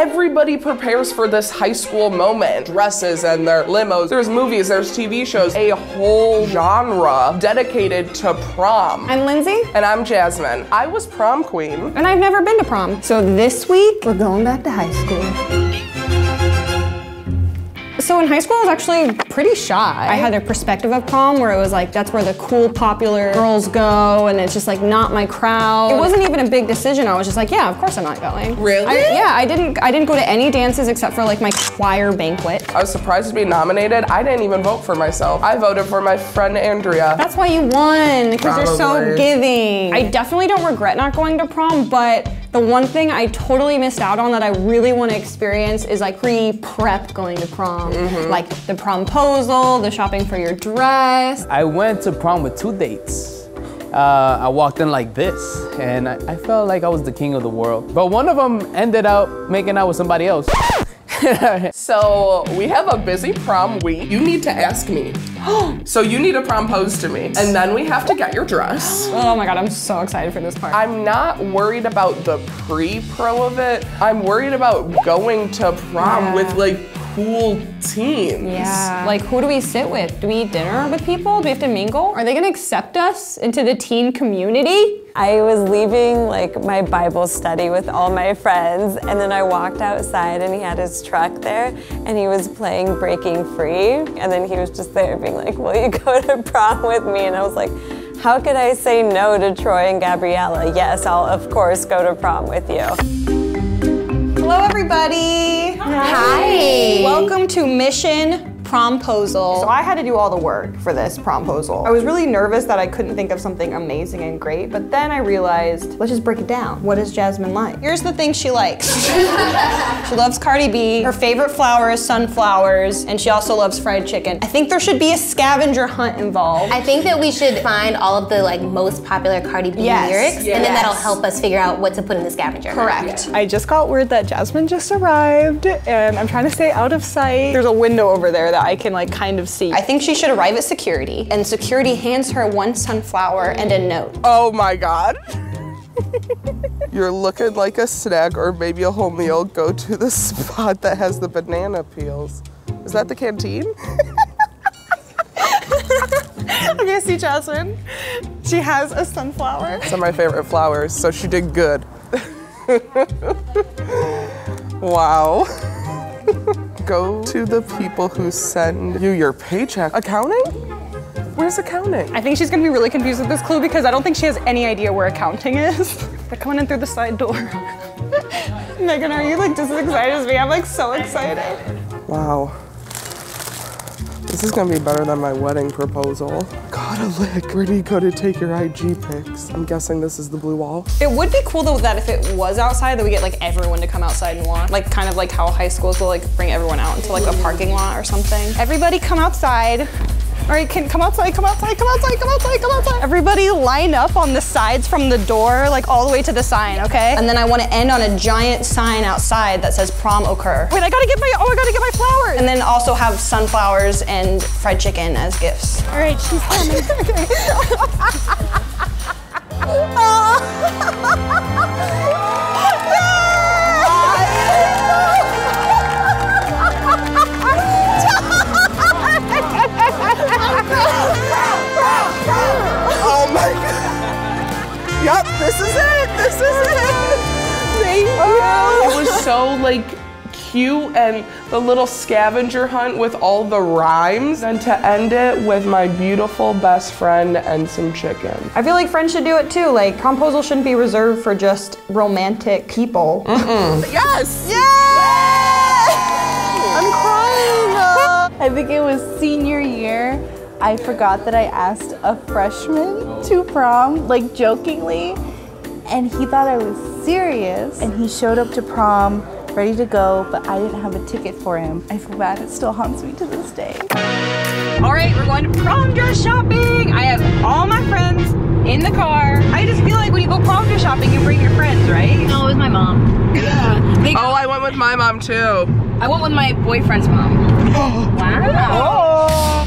Everybody prepares for this high school moment. Dresses and their limos. There's movies, there's TV shows, a whole genre dedicated to prom. I'm Lindsay, And I'm Jazzmyne. I was prom queen. and I've never been to prom. So this week, we're going back to high school. So in high school, I was actually pretty shy. I had a perspective of prom where it was like, that's where the cool, popular girls go, and it's just like not my crowd. It wasn't even a big decision. I was just like, yeah, of course I'm not going. Really? I- yeah, I didn't. I didn't go to any dances except for like my choir banquet. I was surprised to be nominated. I didn't even vote for myself. I voted for my friend Andrea. That's why you won, because you're so giving. I definitely don't regret not going to prom, but the one thing I totally missed out on that I really want to experience is like pre-prep going to prom. Like the promposal, the shopping for your dress. I went to prom with two dates. Uh, I walked in like this, and I, I felt like I was the king of the world. But one of them ended up making out with somebody else. So we have a busy prom week. You need to ask me. so you need to propose to me. And then we have to get your dress. Oh my god, I'm so excited for this part. I'm not worried about the pre-pro of it. I'm worried about going to prom Yeah. with like cool teens. yeah. Like, who do we sit with? Do we eat dinner with people? Do we have to mingle? Are they gonna accept us into the teen community? I was leaving like my Bible study with all my friends, and then I walked outside and he had his truck there and he was playing Breaking Free. And then he was just there being like, Will you go to prom with me? And I was like, How could I say no to Troy and Gabriella? Yes, I'll of course go to prom with you. Hello, everybody. Hi. Welcome to Mission Promposal. So I had to do all the work for this promposal. I was really nervous that I couldn't think of something amazing and great, but then I realized, let's just break it down. What is Jazzmyne like? Here's the thing she likes. she loves Cardi B. Her favorite flower is sunflowers, and she also loves fried chicken. I think there should be a scavenger hunt involved. I think that we should find all of the like most popular Cardi B Yes. lyrics, and then that'll help us figure out what to put in the scavenger. Correct. I just got word that Jazzmyne just arrived and I'm trying to stay out of sight. There's a window over there that I can like kind of see. I think she should arrive at security, and security hands her one sunflower and a note. Oh my god. You're looking like a snack or maybe a whole meal. Go to the spot that has the banana peels. Is that the canteen? okay, see Jazzmyne. She has a sunflower. Those of my favorite flowers, so she did good. wow. Go to the people who send you your paycheck. Accounting? Where's accounting? I think she's gonna be really confused with this clue because I don't think she has any idea where accounting is. They're coming in through the side door. Megan, are you like just as excited as me? I'm like so excited. Wow. This is gonna be better than my wedding proposal. Gotta. Where do you go to take your IG pics? I'm guessing this is the blue wall. It would be cool though that if it was outside, that we get like everyone to come outside and walk. Like kind of like how high schools will like bring everyone out into like a parking lot or something. Everybody come outside. All right, can come outside, come outside, come outside, come outside, come outside. Everybody line up on the sides from the door, like all the way to the sign, okay? And then I want to end on a giant sign outside that says prom occur. Wait, I gotta get my, oh, I gotta get my flowers. And then also have sunflowers and fried chicken as gifts. all right, she's coming. little scavenger hunt with all the rhymes and to end it with my beautiful best friend and some chicken. I feel like friends should do it too. Like, promposal shouldn't be reserved for just romantic people. Yes! Yes. I'm crying. Uh. I think it was senior year. I forgot that I asked a freshman to prom, like jokingly, and he thought I was serious. And he showed up to prom ready to go, but I didn't have a ticket for him. I feel bad. It still haunts me to this day. All right, we're going to prom dress shopping. I have all my friends in the car. I just feel like when you go prom dress shopping, you bring your friends, right? No, it was my mom. Yeah. They, Oh, I went with my mom too. I went with my boyfriend's mom. wow. Oh.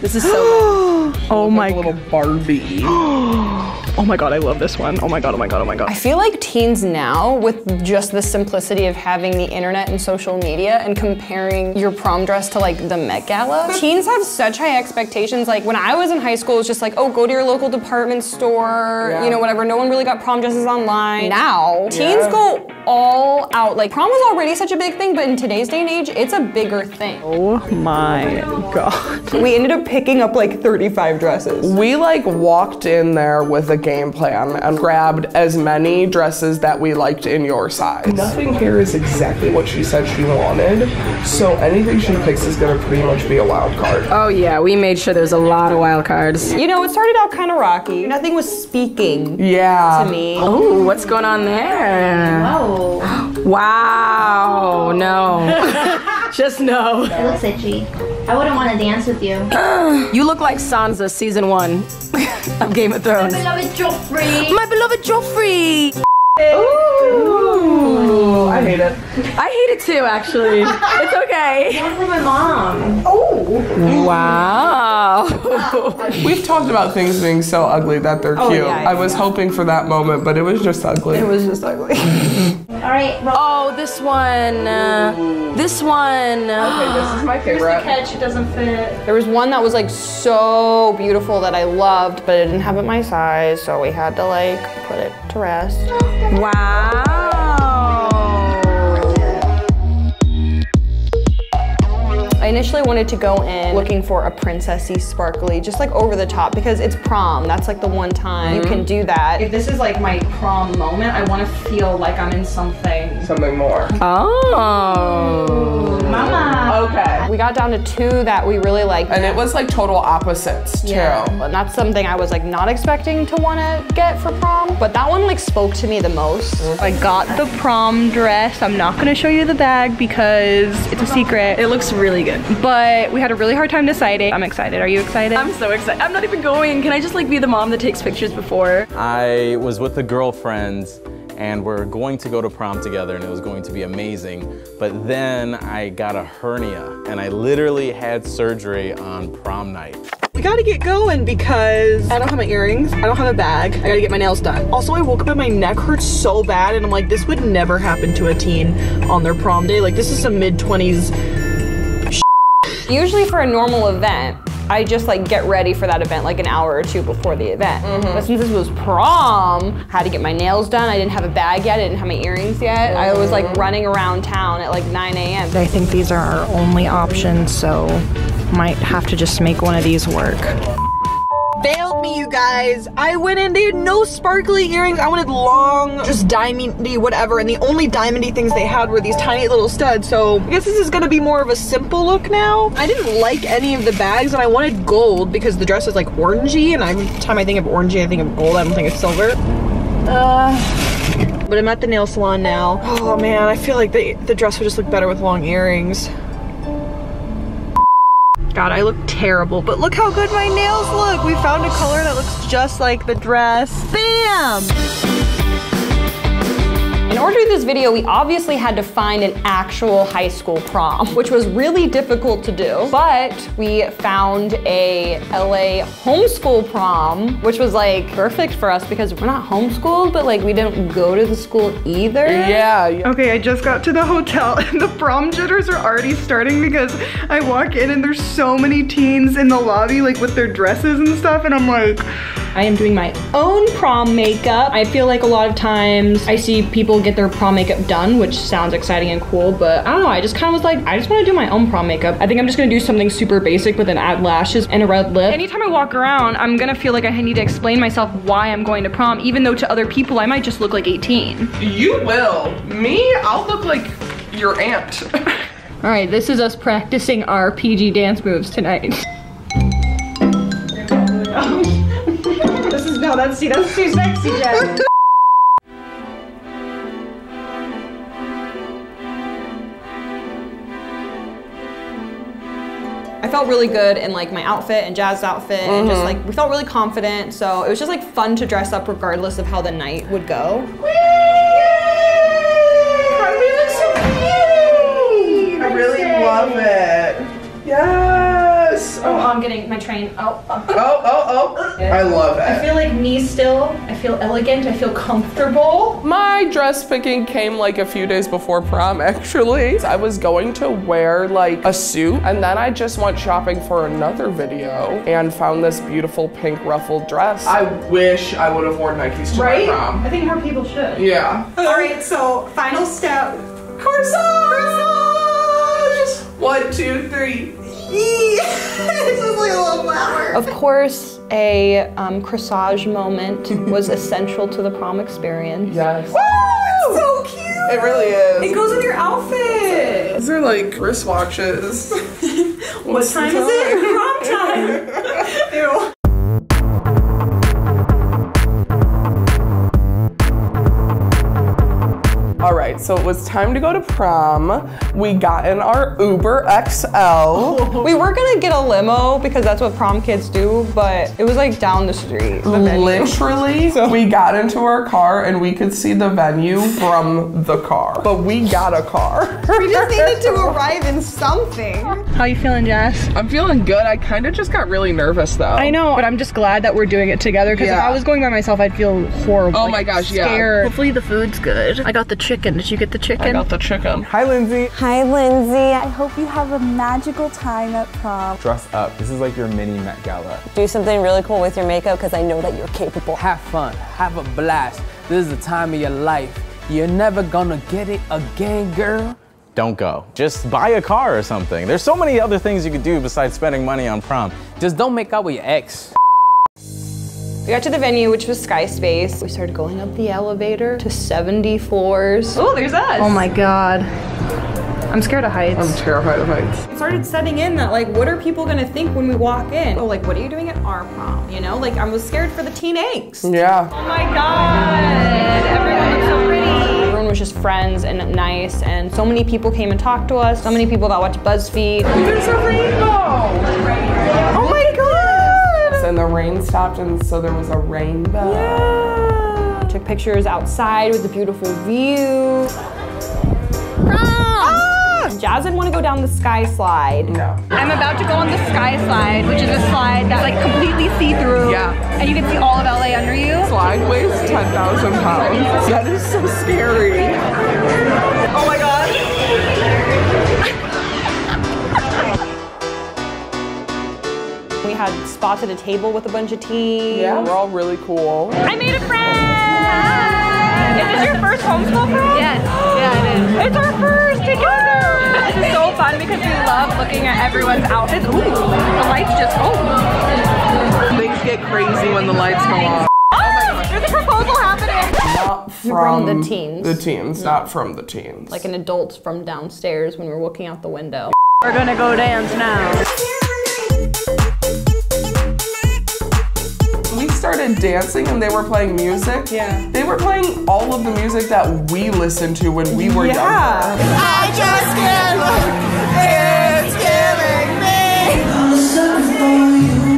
This is so Oh my Little Barbie. Oh my god, I love this one. Oh my god, oh my god, oh my god. I feel like teens now, with just the simplicity of having the internet and social media and comparing your prom dress to like the Met Gala, teens have such high expectations. Like when I was in high school, it was just like, oh, go to your local department store, Yeah. you know, whatever. No one really got prom dresses online. Now, teens go all out. Like prom was already such a big thing, but in today's day and age, it's a bigger thing. Oh my god. We ended up picking up like 35 dresses. We like walked in there with a game plan and grabbed as many dresses that we liked in your size. Nothing here is exactly what she said she wanted, so anything she picks is gonna pretty much be a wild card. Oh yeah, we made sure there's a lot of wild cards. You know, it started out kind of rocky. Nothing was speaking Yeah. to me. Oh, what's going on there? Oh, Wow, no. Just no. it looks itchy. I wouldn't want to dance with you. You look like Sansa season one of Game of Thrones. My beloved Joffrey. My beloved Joffrey. Ooh, I hate it. I hate it too, actually. It's okay. Sounds like my mom. Oh. Wow. We've talked about things being so ugly that they're cute. yeah, yeah, I was hoping for that moment, but it was just ugly. It was just ugly. All right, roll. Oh, this one. Uh, this one. Okay, this is my favorite. Here's the catch. It doesn't fit. There was one that was like so beautiful that I loved, but it didn't have it my size, so we had to like put it to rest. Wow. I initially wanted to go in looking for a princessy, sparkly, just like over the top because it's prom. That's like the one time you can mm-hmm. do that. If this is like my prom moment, I want to feel like I'm in something. Something more. Oh. Okay. We got down to two that we really liked. And it was like total opposites too. And that's something I was like not expecting to want to get for prom, but that one like spoke to me the most. Mm-hmm. I got the prom dress. I'm not gonna show you the bag because it's a secret. It looks really good. But we had a really hard time deciding. I'm excited. Are you excited? I'm so excited. I'm not even going. Can I just like be the mom that takes pictures before? I was with a girlfriend and we're going to go to prom together and it was going to be amazing. But then I got a hernia and I literally had surgery on prom night. We gotta get going because I don't have my earrings, I don't have a bag, I gotta get my nails done. Also, I woke up and my neck hurts so bad, and I'm like, this would never happen to a teen on their prom day. Like, this is some mid 20s. Usually for a normal event, I just like get ready for that event like an hour or two before the event. Mm-hmm. But since this was prom, I had to get my nails done. I didn't have a bag yet. I didn't have my earrings yet. I was like mm-hmm. running around town at like 9 a.m. I think these are our only options, so might have to just make one of these work. Failed me, you guys. I went in, they had no sparkly earrings. I wanted long, just diamondy, whatever, and the only diamondy things they had were these tiny little studs. So I guess this is gonna be more of a simple look now. I didn't like any of the bags, and I wanted gold because the dress is like orangey, and every time I think of orangey, I think of gold. I don't think of silver. Uh, but I'm at the nail salon now. Oh man, I feel like the the dress would just look better with long earrings. God, I look terrible, but look how good my nails look. We found a color that looks just like the dress. Bam! In order to do this video, we obviously had to find an actual high school prom, which was really difficult to do. But we found a LA homeschool prom, which was like perfect for us because we're not homeschooled, but like we didn't go to the school either. Yeah. yeah. Okay, I just got to the hotel and the prom jitters are already starting because I walk in and there's so many teens in the lobby, like with their dresses and stuff, and I'm like, I am doing my own prom makeup. I feel like a lot of times I see people get their prom makeup done, which sounds exciting and cool, but I don't know, I just kind of was like, I just want to do my own prom makeup. I think I'm just gonna do something super basic with an add lashes and a red lip. Anytime I walk around, I'm gonna feel like I need to explain myself why I'm going to prom, even though to other people I might just look like 18. You will. Me, I'll look like your aunt. All right, this is us practicing our PG dance moves tonight. this is no, that's see, that's too sexy, Jen. I felt really good in like my outfit and Jazz's outfit and just mm-hmm. like we felt really confident. So it was just like fun to dress up regardless of how the night would go. I really love it. Yes. This. Oh, I'm getting my train. Oh, Oh, oh, oh. oh. I love it. I feel like me still. I feel elegant. I feel comfortable. My dress picking came like a few days before prom, actually. I was going to wear like a suit, and then I just went shopping for another video and found this beautiful pink ruffled dress. I wish I would have worn Nikes to Right? my prom. I think more people should. Yeah. All right, so final step. Corsage! One, two, three. this is like a little flower. Of course, a um, corsage moment was essential to the prom experience. Yes. So cute. It really is. It goes with your outfit. These are like wristwatches. What time is it? Prom time. right, so it was time to go to prom. We got in our Uber XL. We were gonna get a limo because that's what prom kids do, but it was like down the street. The venue. Literally, we got into our car and we could see the venue from the car. But we got a car. We just needed to arrive in something. How you feeling, Jess? I'm feeling good. I kind of just got really nervous though. I know, but I'm just glad that we're doing it together because if I was going by myself, I'd feel horrible. Oh like, my gosh, yeah. scared. Hopefully the food's good. I got the chicken. Did you get the chicken? I got the chicken. Hi, Lindsay. Hi, Lindsay. I hope you have a magical time at prom. Dress up. This is like your mini Met Gala. Do something really cool with your makeup because I know that you're capable. Have fun, have a blast. This is the time of your life. You're never gonna get it again, girl. Don't go. Just buy a car or something. There's so many other things you could do besides spending money on prom. Just don't make out with your ex. We got to the venue, which was Skyspace. We started going up the elevator to 70 floors. Oh, there's us. Oh my god. I'm scared of heights. I'm terrified of heights. It started setting in that like, what are people gonna think when we walk in? Oh, like, what are you doing at our prom? You know, like I was scared for the teen angst. Yeah. Oh my god! Everyone looks so pretty. Everyone was just friends and nice, and so many people came and talked to us. So many people that watched BuzzFeed. There's a rainbow. My god! And the rain stopped, and so there was a rainbow. Yeah. Took pictures outside with a beautiful view. Ah! Jazz didn't want to go down the sky slide. No. I'm about to go on the sky slide, which is a slide that's like completely see-through. Yeah. And you can see all of LA under you. Slide weighs 10,000 pounds. That is so scary. Oh my god. Had spots at a table with a bunch of teens. Yeah, we're all really cool. I made a friend! Is this your first homeschool prom? Yes. Yeah, it is. It's our first together! This is so fun because we love looking at everyone's outfits. Ooh, the lights just, oh. Things get crazy when the lights go off. Oh, there's a proposal happening! Not from, From the teens. The teens, not mm. from the teens. Like an adult from downstairs when we're looking out the window. We're gonna go dance now. We dancing and they were playing music. Yeah. They were playing all of the music that we listened to when we were Yeah. younger. I just can't look. It's killing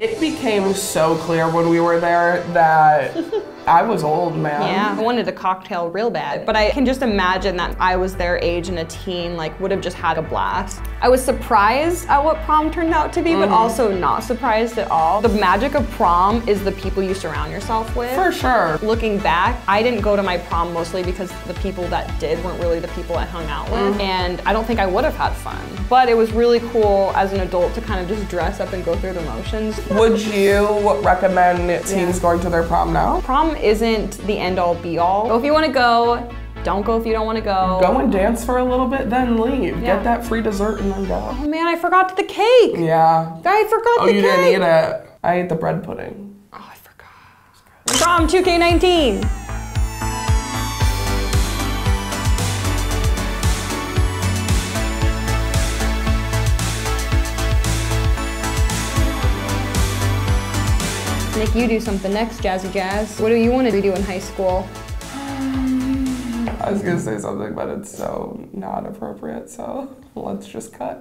me. It became so clear when we were there that I was old, man. Yeah, I wanted a cocktail real bad, but I can just imagine that I was their age and a teen, like, would have just had a blast. I was surprised at what prom turned out to be, but mm-hmm. also not surprised at all. The magic of prom is the people you surround yourself with. For sure. Looking back, I didn't go to my prom mostly because the people that did weren't really the people I hung out with, mm-hmm. and I don't think I would have had fun. But it was really cool as an adult to kind of just dress up and go through the motions. Would you recommend teens going to their prom now? Prom isn't the end all be all. Go if you want to go. Don't go if you don't want to go. Go and dance for a little bit, then leave. Yeah. Get that free dessert and then go. Oh man, I forgot the cake. Yeah. I forgot Oh, the you cake. didn't eat it. I ate the bread pudding. Oh, I forgot. Prom 2K19. Nick, you do something next, Jazzy Jazz. What do you want to do in high school? Um, I was gonna say something, but it's so not appropriate, so let's just cut.